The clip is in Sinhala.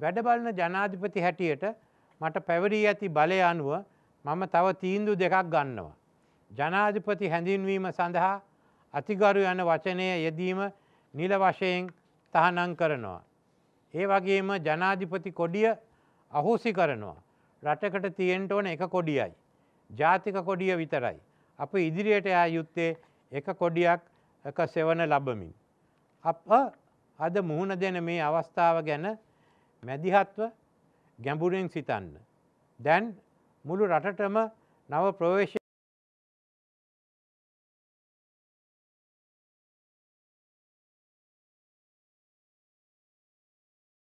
වැඩබලන ජනාධිපති හැටියට මට පැවරී ඇති බලය අනුව මම තව තීන්දු දෙකක් ගන්නවා. ජනාධිපති හැඳින්වීම සඳහා අතිගරු යන වචනය යෙදීම නිල වශයෙන් තහනං කරනවා. ඒ වගේම ජනාධිපති කොඩිය අහෝසි කරනවා. රටකට තියෙන්ට ඕන එක කොඩියයි. ජාතික කොඩිය විතරයි. අප ඉදිරියට යා යුත්තේ එක කොඩියක් එක සෙවන ලබමින්. අප අද මුහුණ දෙන මේ අවස්ථාව ගැන මැදිහත්ව ගැඹුරෙන් සිතන්න. දැන් මුළු රටටම නව ප්‍රවේශ